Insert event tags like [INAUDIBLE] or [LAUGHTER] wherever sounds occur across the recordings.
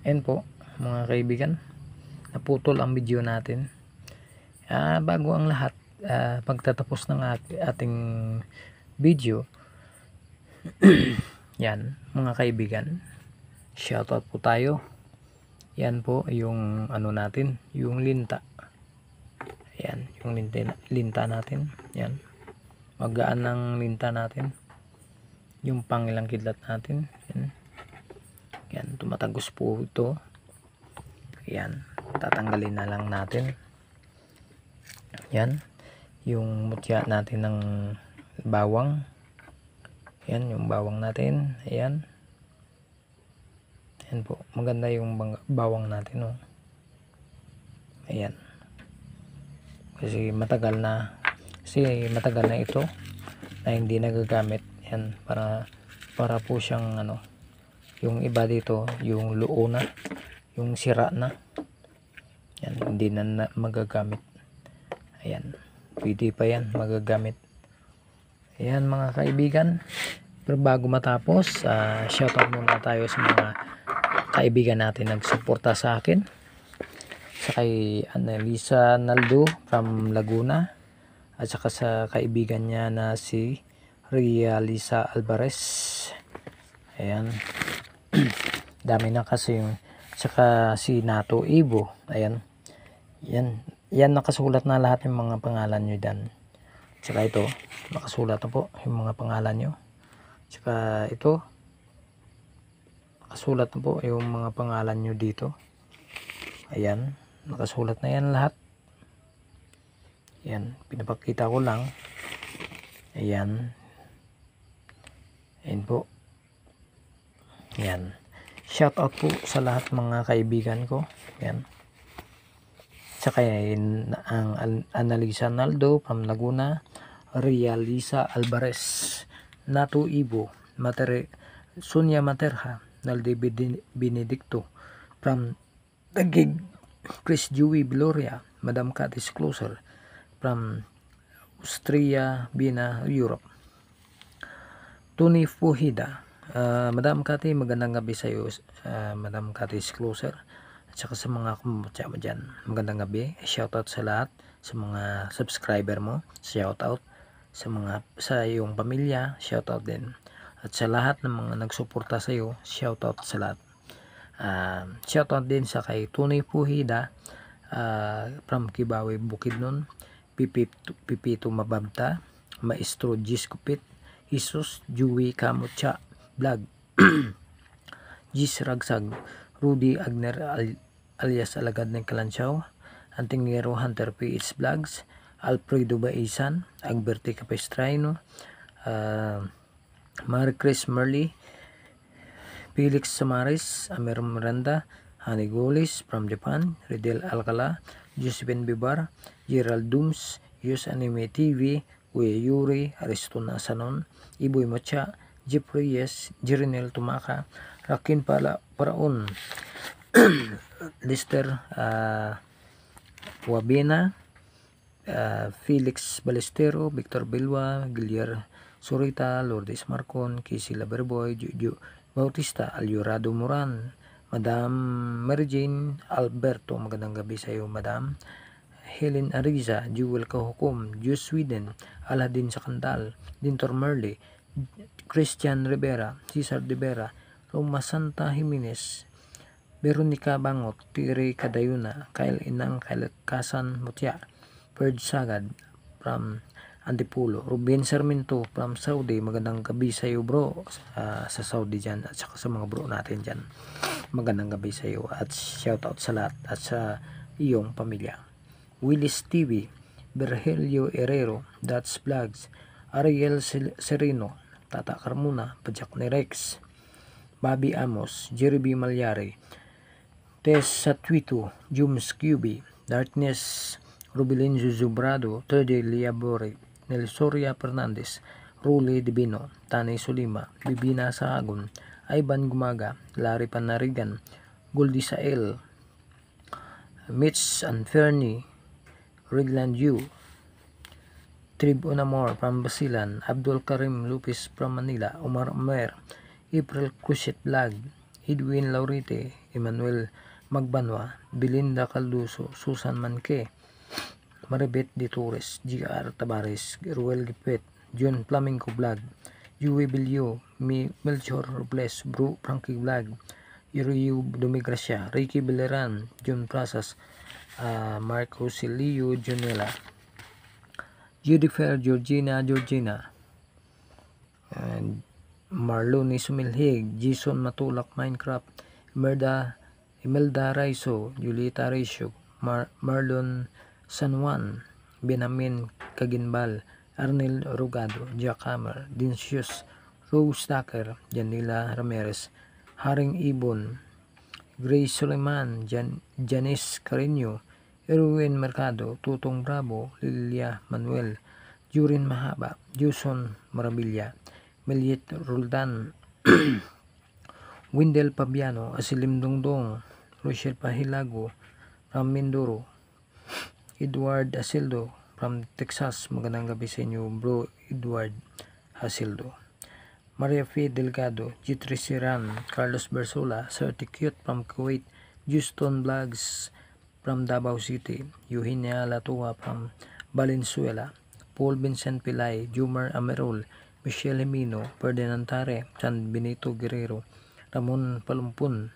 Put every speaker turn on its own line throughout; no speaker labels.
Ayan po, mga kaibigan. Naputol ang video natin. Ah, bago ang lahat, ah, pagtatapos ng at- ating video, [CLEARS THROAT] yan, mga kaibigan. Shoutout po tayo. Yan po yung ano natin, yung linta. Ayan, yung linta, linta natin. Yan. Magaan ng linta natin. Yung pangilang kidlat natin. Yan. Yan, tumatagos po ito. Yan, tatanggalin na lang natin. Yan, yung mutya natin ng bawang. Yan, yung bawang natin. Ayan. Ayan po, maganda yung bawang natin. Oh. Ayan. Kasi matagal na, kasi matagal na ito na hindi nagagamit. Yan, para, para po siyang ano, yung iba dito yung luo na yung sira na. Yan hindi na, na magagamit. Ayan pwede pa yan magagamit. Ayan mga kaibigan. Pero bago matapos uh, shoutout muna tayo sa mga kaibigan natin nagsuporta sa akin. Sa kay Annalisa Naldo from Laguna. At saka sa kaibigan niya na si Ria Lisa Alvarez. Ayan dami na kasi yung tsaka si Nato Ibo ayan. Yan yan nakasulat na lahat yung mga pangalan nyo dyan. Tsaka ito nakasulat na po yung mga pangalan nyo. Tsaka ito nakasulat na po yung mga pangalan nyo dito. Ayan nakasulat na yan lahat. Yan pinapakita ko lang. Ayan. Ayan po yan. Shout out po sa lahat mga kaibigan ko. Yan. Tsaka yan, ang Al- Analisa Naldo from Laguna, Ria Lisa Alvarez, Nato Ibo, Matere, Sonia Materha, Nalde Bedi- Benedicto from Tagig, Chris Dewey Gloria, Madam Katis Closer from Austria, Bina, Europe. Tony Fuhida, Ah, Madam Kati, magandang gabi sa iyo. Ah, Madam Kati is closer. At saka sa mga kumutya mo dyan. Magandang gabi. Shoutout sa lahat. Sa mga subscriber mo. Shoutout. Sa mga sa iyong pamilya. Shoutout din. At sa lahat ng mga nagsuporta sa iyo. Shoutout sa lahat. Ah, shoutout din sa kay Tony Puhida. ah, from Kibawe Bukidnon. Pipito, Pipito Mababta. Maestro Gis Kupit. Jesus Dewey Kamutya Vlog. [CLEARS THROAT] Gis Ragsag Rudy Agner al- alias Alagad ng Kalanchaw Antingero Hunter PH Vlogs Alfredo Baisan Agberti Capestraino uh, Marie Chris Merly Felix Samaris Amer Miranda Hani Golis from Japan Ridel Alcala Josephine Bibar Gerald Dooms Yus Anime TV Kuya Yuri Aristona Sanon Iboy Macha Jeep Reyes, Jirinel Tumaka, Rakin Pala Paraon, [CLEARS THROAT] Lister uh, Wabena, uh, Felix Balestero, Victor Bilwa, Gilier Surita, Lourdes Marcon, Kisi Laberboy, Juju Bautista, Aliorado Moran, Madam Mary Alberto, magandang gabi sa iyo, Madam. Helen Ariza, Jewel Kahukum, Jus Sweden, Aladin Sakandal, Dintor Merle, Christian Rivera, Cesar de Vera, Roma Santa Jimenez, Veronica Bangot, Tire Kadayuna, Kyle Inang Kalakasan Mutya, Purge Sagad from Antipulo, Ruben Sarmiento from Saudi, magandang gabi sa iyo bro, sa, sa Saudi dyan at saka sa mga bro natin dyan. Magandang gabi sa iyo at shout out sa lahat at sa iyong pamilya. Willis TV, Virgilio Herrero, That's Vlogs, Ariel Sereno, Tata Carmona, Pajak ni Rex, Bobby Amos, Jerry B. Malyari, Tess Satwito, Jums QB, Darkness, Rubilin Zuzubrado, Terde Liabore, Nelsoria Fernandez, Rule Divino, Tanay Solima, Bibina Sahagon, Ivan Gumaga, Larry Panarigan, Goldie Sael, Mitch Anferni, Redland U, Trib Unamor from Basilan, Abdul Karim Lupis from Manila, Omar Omer, April Cruchet Vlog, Edwin Laurite, Emmanuel Magbanwa, Belinda Calduso, Susan Manque, Maribet de Torres, G.R. Tabares, Ruel Gipet, John Flamenco Vlog, Yui Bilyo, Mi Melchor Robles, Bru Frankie Vlog, Iriu Dumigracia, Ricky Beleran, John Prasas, ah, Marco Silio Junela, Judifer Georgina Georgina, and Marlon Sumilhig, Jason Matulak Minecraft, Imelda, Imelda Raiso, Julieta Raiso, Mar Marlon San Juan, Benamin Kaginbal, Arnel Rugado, Jack Hammer, Dincius, Rose Tucker, Janila Ramirez, Haring Ibon, Grace Suleiman, Jan Janice Carino, Erwin Mercado, Tutong Bravo, Lilia Manuel, Jurin Mahaba, Juson Marabilla, Meliet Roldan, [CLEARS THROAT] Windel Pabiano, Asilim Dongdong, Rochelle Pahilago, from Mindoro, Edward Asildo from Texas. Magandang gabi sa inyo, bro Edward Asildo. Maria F. Delgado, G3 Siran, Carlos Bersola, Certicute from Kuwait, Houston Vlogs from Davao City, Eugenia Latua from Valenzuela, Paul Vincent Pilay, Jumar Amerol, Michelle Hemino, Ferdinand Tare, San Benito Guerrero, Ramon Palumpun,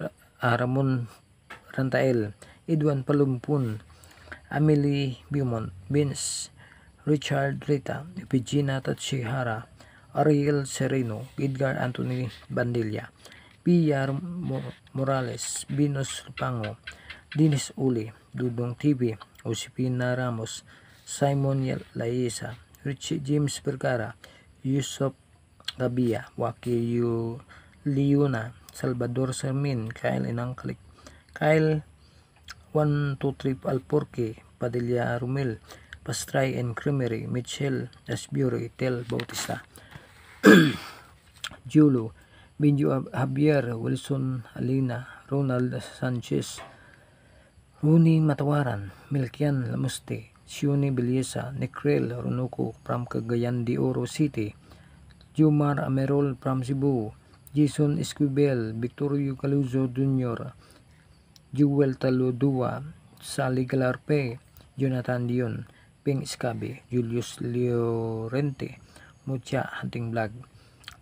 ah, Ramon Rantael, Edwan Palumpun, Amelie Beaumont, Vince, Richard Rita, Virginia Tatshihara, Ariel Sereno, Edgar Anthony Bandilla, Pia Mo- Morales, Binos Lupango, Dinis Uli, Dudong TV, Josepina Ramos, Simon Laisa, Richie James Vergara, Yusuf Gabia, Waki Yu Liuna, Salvador Sermin, Kyle Inangkalik, Kyle 123 Alporque, Padilla Rumel, Pastray and Creamery, Mitchell Asbury, Tel Bautista, [CLEARS THROAT] Julo, Benjo Javier, Wilson Alina, Ronald Sanchez, Rooney Matawaran, Milkian Lamuste, Sione Belleza, Nekrel Ronuco from Cagayan de Oro City, Jumar Amerol from Cebu, Jason Esquivel, Victorio Caluzo Jr., Jewel Taludua, Sally Galarpe, Jonathan Dion, Ping Escabe, Julius Llorente, Mucha Hunting Vlog,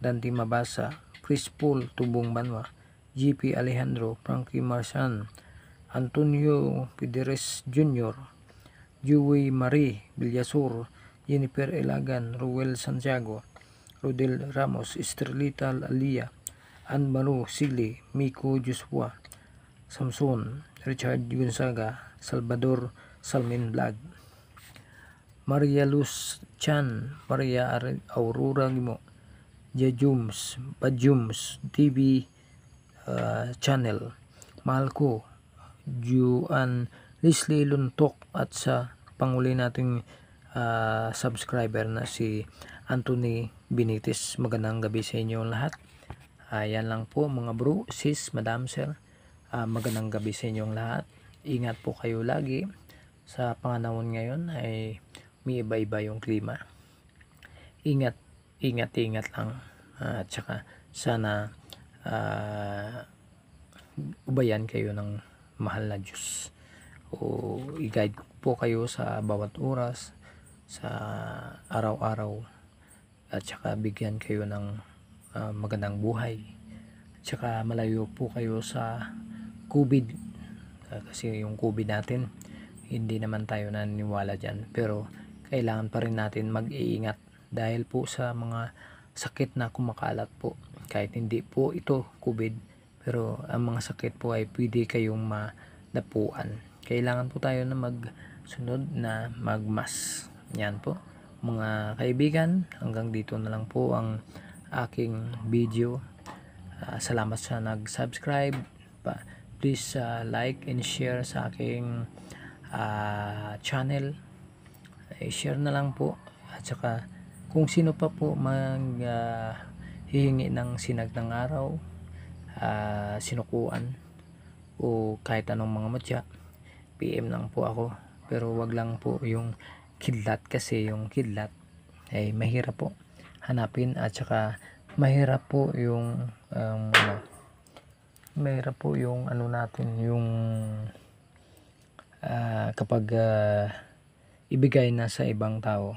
Dante Mabasa, Chris Paul Tubong Banwa, GP Alejandro, Frankie Marsan, Antonio Pideres Jr., Joey Marie Villasur, Jennifer Elagan, Ruel Santiago, Rodel Ramos, Estrelita Alia, Ann Maru Sili, Miko Joshua, Samson, Richard Gonzaga, Salvador Salmin Vlog, Maria Luz Chan, Maria Ar- Aurora Limo, Jajums, Bajums, TV uh, channel, mahal Juan Leslie Luntok at sa panguli nating ah, subscriber na si Anthony Benitez. Magandang gabi sa inyo lahat. Ayan lang po mga bro, sis, madam, sir. Ah, magandang gabi sa inyong lahat. Ingat po kayo lagi. Sa panganahon ngayon ay may iba-iba yung klima. Ingat, ingat, ingat lang. Ah, at saka sana ah, ubayan kayo ng mahal na Diyos. O i-guide po kayo sa bawat oras sa araw-araw at saka bigyan kayo ng ah, magandang buhay. At saka malayo po kayo sa COVID. Ah, kasi yung COVID natin hindi naman tayo naniniwala dyan. Pero kailangan pa rin natin mag-iingat dahil po sa mga sakit na kumakalat po. Kahit hindi po ito COVID pero ang mga sakit po ay pwede kayong madapuan kailangan po tayo na magsunod na magmas. Yan po. Mga kaibigan hanggang dito na lang po ang aking video. Ah, salamat sa nag-subscribe. Please ah, like and share sa aking ah, channel. I-share na lang po. At saka kung sino pa po mag ah, hihingi ng sinag ng araw ah, sinukuan o kahit anong mga matya PM lang po ako. Pero wag lang po yung kidlat kasi yung kidlat ay mahirap po hanapin at saka mahirap po yung um, ano, mayroon po yung ano natin yung ah, kapag ah, ibigay na sa ibang tao.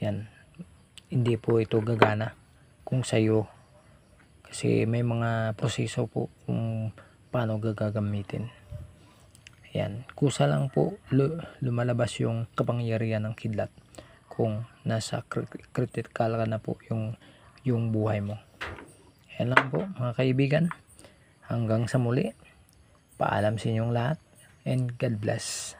Yan. Hindi po ito gagana kung sa'yo kasi may mga proseso po kung paano gagamitin yan kusa lang po lu- lumalabas yung kapangyarihan ng kidlat kung nasa cri- critical ka na po yung yung buhay mo. Yan lang po mga kaibigan. Hanggang sa muli. Paalam sa inyong lahat and God bless